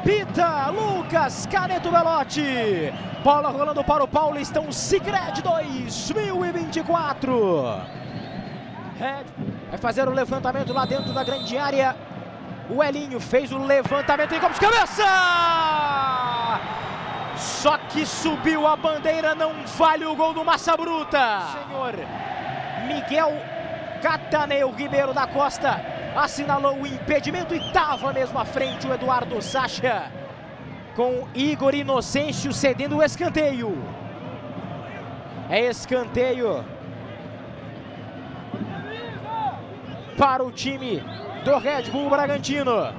Apita Lucas Caneto Belotti. Bola rolando para o Paulistão Sicredi 2024. Red vai fazer o levantamento lá dentro da grande área. O Elinho fez o levantamento em campo de cabeça. Só que subiu a bandeira, não vale o gol do Massa Bruta. Senhor Miguel Cataneu Ribeiro da Costa assinalou o impedimento e estava mesmo à frente o Eduardo Sacha. Com Igor Inocêncio cedendo o escanteio. É escanteio para o time do Red Bull Bragantino.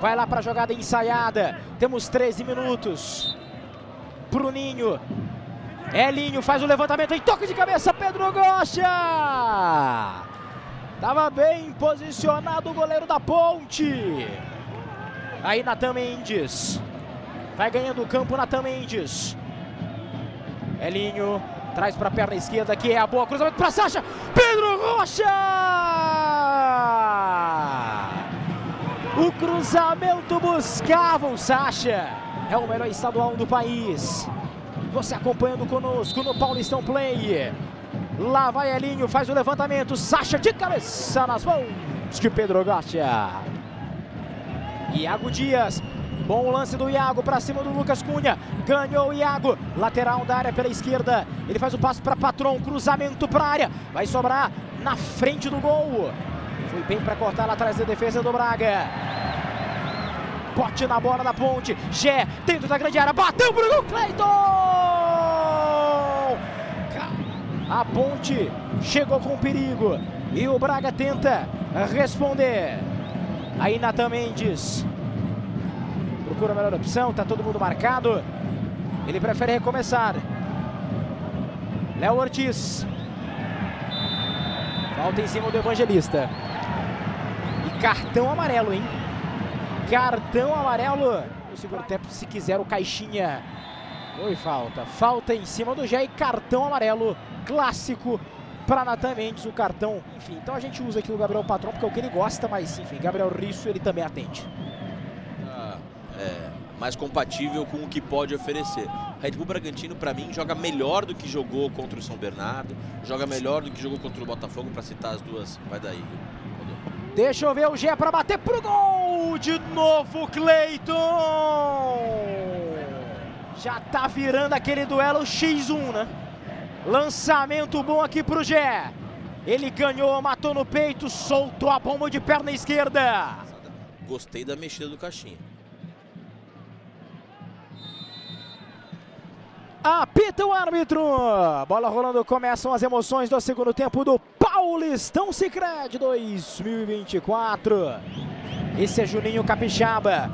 Vai lá para a jogada ensaiada. Temos 13 minutos. Bruninho. Elinho faz o levantamento em toque de cabeça. Pedro Gocha. Tava bem posicionado o goleiro da ponte. Aí Natan Mendes. Vai ganhando o campo Natan Mendes. Elinho traz para a perna esquerda que é a boa. Cruzamento para Sacha. Pedro Rocha. O cruzamento buscava o Sacha. É o melhor estadual do país. Você acompanhando conosco no Paulistão Play. Lá vai Elinho, faz o levantamento. Sacha de cabeça nas mãos de Pedro Gacha. Iago Dias. Bom lance do Iago para cima do Lucas Cunha. Ganhou o Iago. Lateral da área pela esquerda. Ele faz o passo para Patron. Cruzamento para área. Vai sobrar na frente do gol. Foi bem para cortar lá atrás da defesa do Braga. Bote na bola da ponte. Gé dentro da grande área. Bateu pro gol. Cleiton! A ponte chegou com perigo. E o Braga tenta responder. Aí Natan Mendes. Procura a melhor opção. Tá todo mundo marcado. Ele prefere recomeçar. Léo Ortiz. Falta em cima do Evangelista. E cartão amarelo, hein? Cartão amarelo. O segundo tempo, se quiser, o Caixinha. Foi falta. Falta em cima do Jé e cartão amarelo clássico para Natan Mendes, o cartão. Enfim, então a gente usa aqui o Gabriel Patrão porque é o que ele gosta, mas enfim, Gabriel Risso ele também atende. Ah, é, mais compatível com o que pode oferecer. Red Bull Bragantino, para mim, joga melhor do que jogou contra o São Bernardo, joga melhor do que jogou contra o Botafogo, para citar as duas. Vai daí. Deixa eu ver o Gé para bater pro gol! De novo, Cleiton! Já tá virando aquele duelo X1, né? Lançamento bom aqui pro Gé. Ele ganhou, matou no peito, soltou a bomba de perna esquerda. Gostei da mexida do Caixinha. Apita o árbitro. Bola rolando, começam as emoções do segundo tempo do Paulistão Sicredi 2024. Esse é Juninho Capixaba.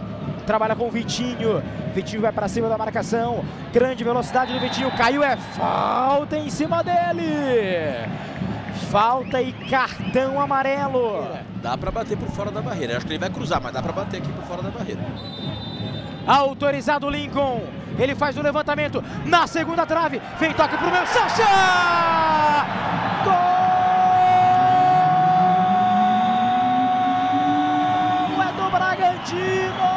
Trabalha com o Vitinho. Vitinho vai para cima da marcação. Grande velocidade do Vitinho. Caiu, é falta em cima dele. Falta e cartão amarelo. Dá para bater por fora da barreira. Acho que ele vai cruzar, mas dá para bater aqui por fora da barreira. Autorizado Lincoln. Ele faz o levantamento na segunda trave. Vem toque pro meu Sacha! Gol! É do Bragantino!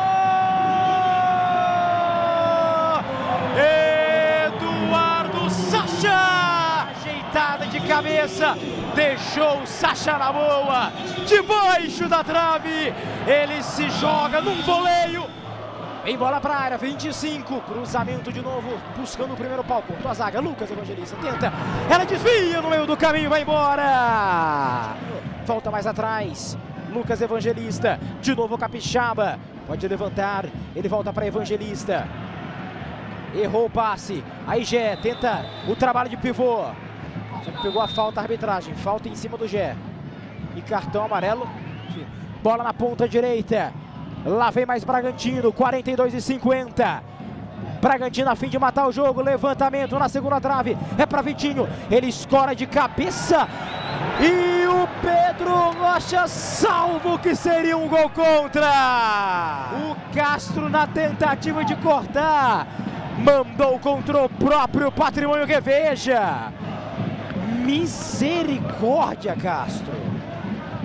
De cabeça. Deixou o Sacha na boa. Debaixo da trave. Ele se joga num voleio. Vem bola para a área, 25, cruzamento de novo, buscando o primeiro pau, ponto a zaga, Lucas Evangelista tenta, ela desvia no meio do caminho, vai embora! Volta mais atrás, Lucas Evangelista, de novo Capixaba, pode levantar, ele volta para Evangelista, errou o passe, aí Gé tenta o trabalho de pivô, só que pegou a falta a arbitragem, falta em cima do Gé, e cartão amarelo, bola na ponta direita, Lá vem mais Bragantino, 42 e 50. Bragantino a fim de matar o jogo, levantamento na segunda trave, é para Vitinho, ele escora de cabeça. E o Pedro Rocha salvo que seria um gol contra. O Castro na tentativa de cortar, mandou contra o próprio patrimônio Reveja. Misericórdia, Castro.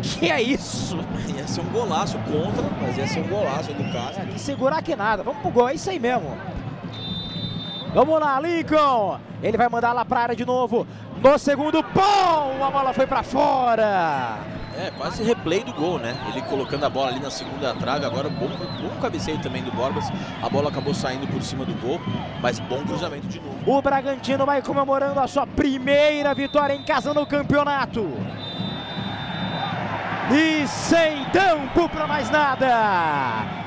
Que é isso? Ia ser um golaço contra, mas ia ser um golaço do Cássio. É, que segurar que nada. Vamos pro gol, é isso aí mesmo. Vamos lá, Lincoln. Ele vai mandar lá pra área de novo. No segundo, bom! A bola foi pra fora. É, quase replay do gol, né? Ele colocando a bola ali na segunda trave. Agora, bom, bom cabeceio também do Borbas. A bola acabou saindo por cima do gol, mas bom cruzamento de novo. O Bragantino vai comemorando a sua primeira vitória em casa no campeonato. E sem tempo para mais nada.